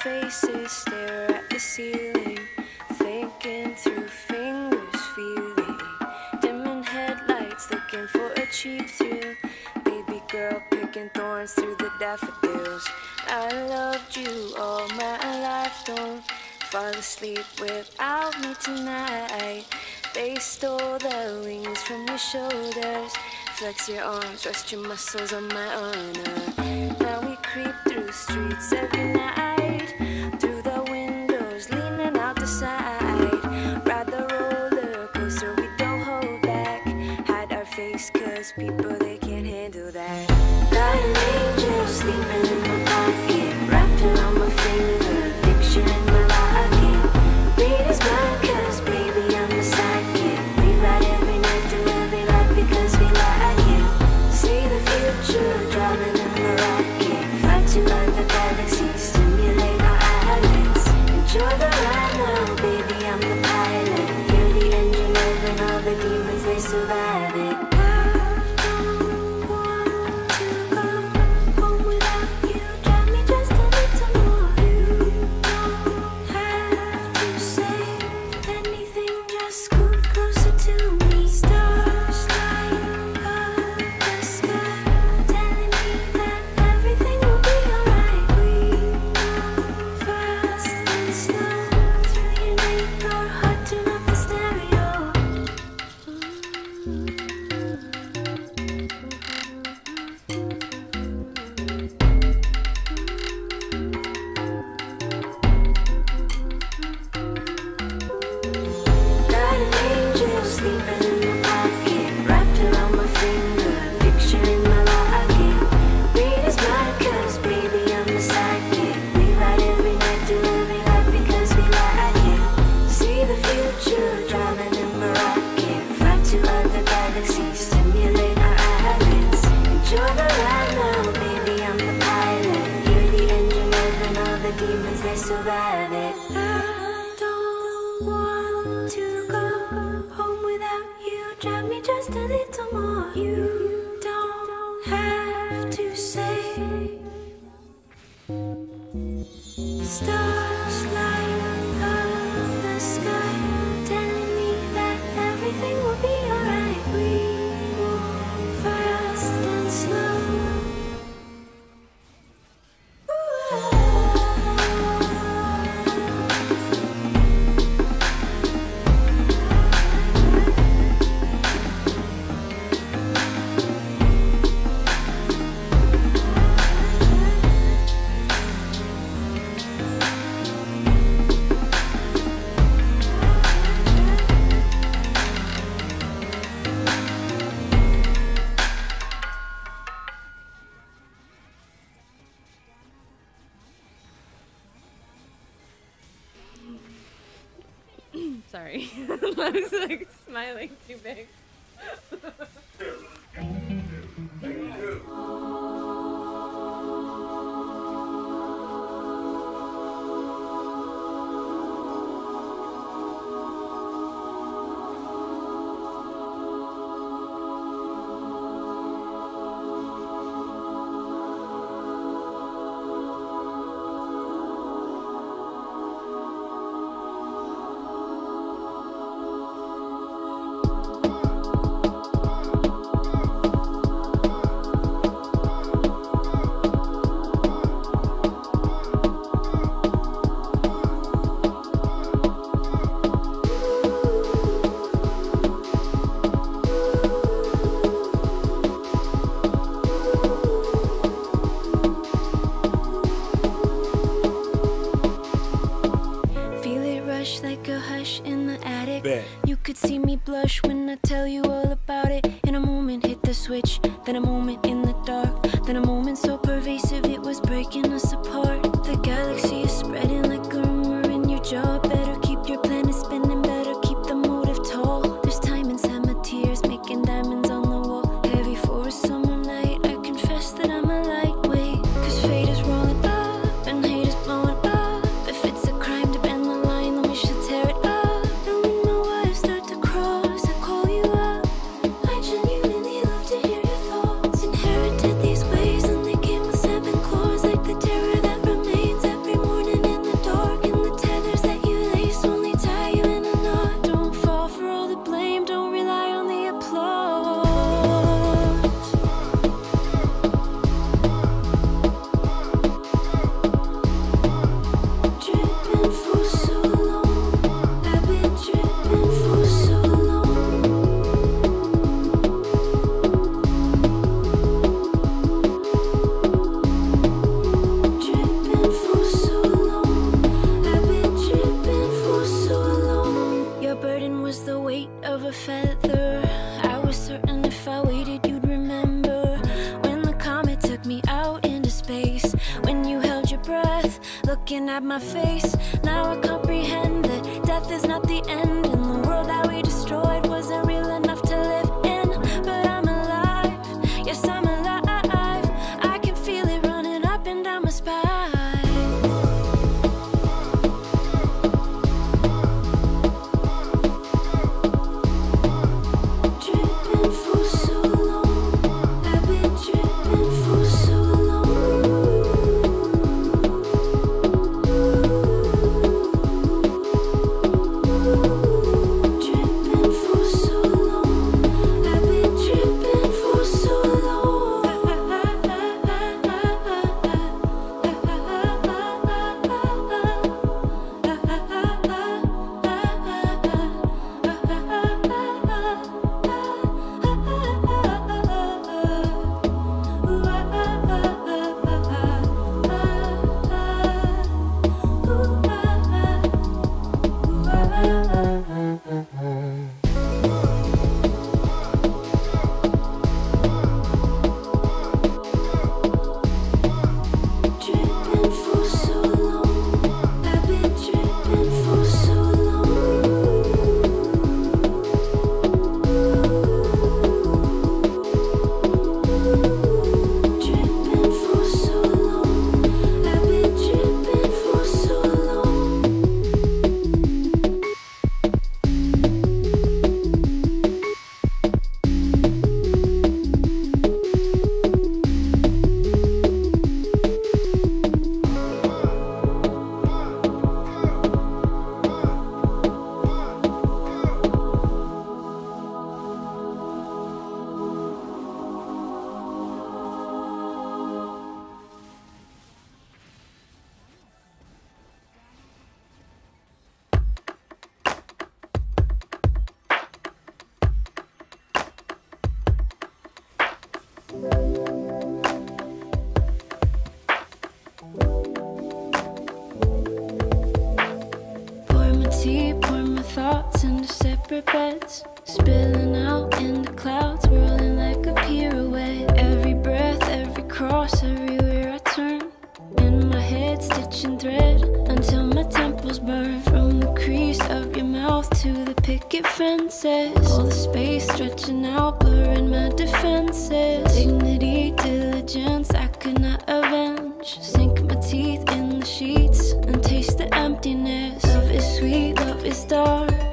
faces stare at the ceiling, thinking through fingers, feeling Dimming headlights, looking for a cheap thrill. Baby girl picking thorns through the daffodils. I loved you all my life, don't fall asleep without me tonight. They stole the wings from your shoulders. Flex your arms, rest your muscles on my honor. Now we creep through streets every night. people. stars. I was like smiling too big. when I tell you all about it. In a moment, hit the switch, then a moment in my face. words spilling out in the clouds, whirling like a pirouette. Every breath, every cross, everywhere I turn. In my head, stitching thread until my temples burn. From the crease of your mouth to the picket fences. All the space stretching out, blurring my defenses. Dignity, diligence, I could not avenge. Sink my teeth in the sheets and taste the emptiness. Love is sweet, love is dark.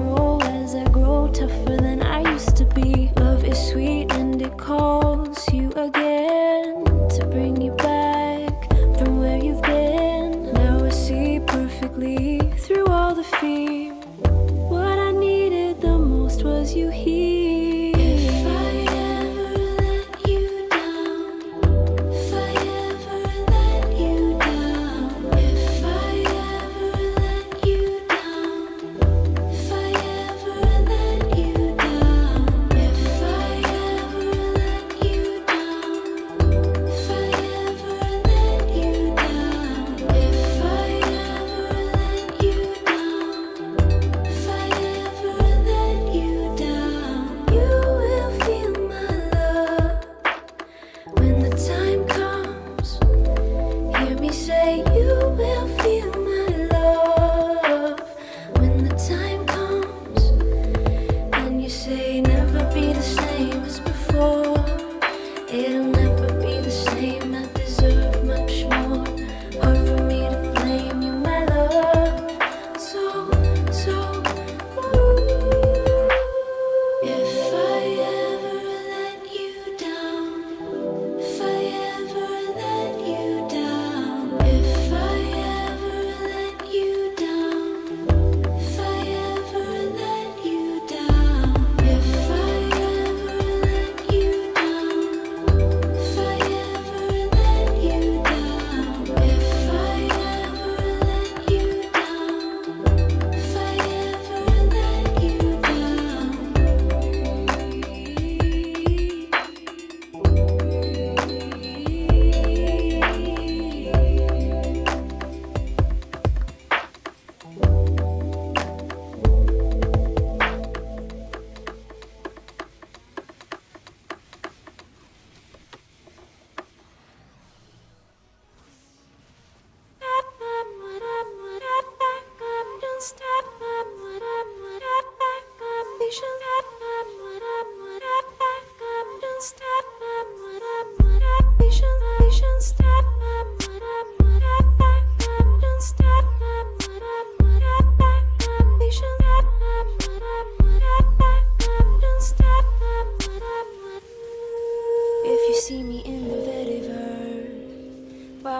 roll as I grow tougher than I used to be. Love is sweet and it calls.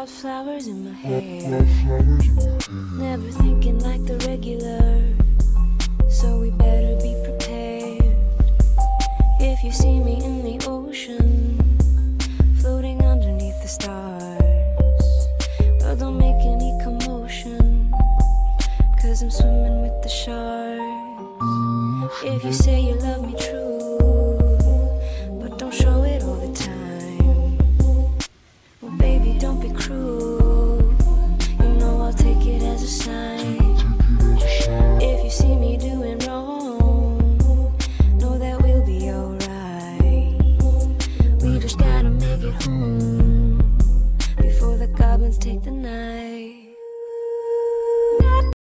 Wildflowers in my hair. Never thinking like the regular, so we better be prepared. If you see me in the ocean, floating underneath the stars, well, don't make any commotion, cause I'm swimming with the sharks. If you say you love me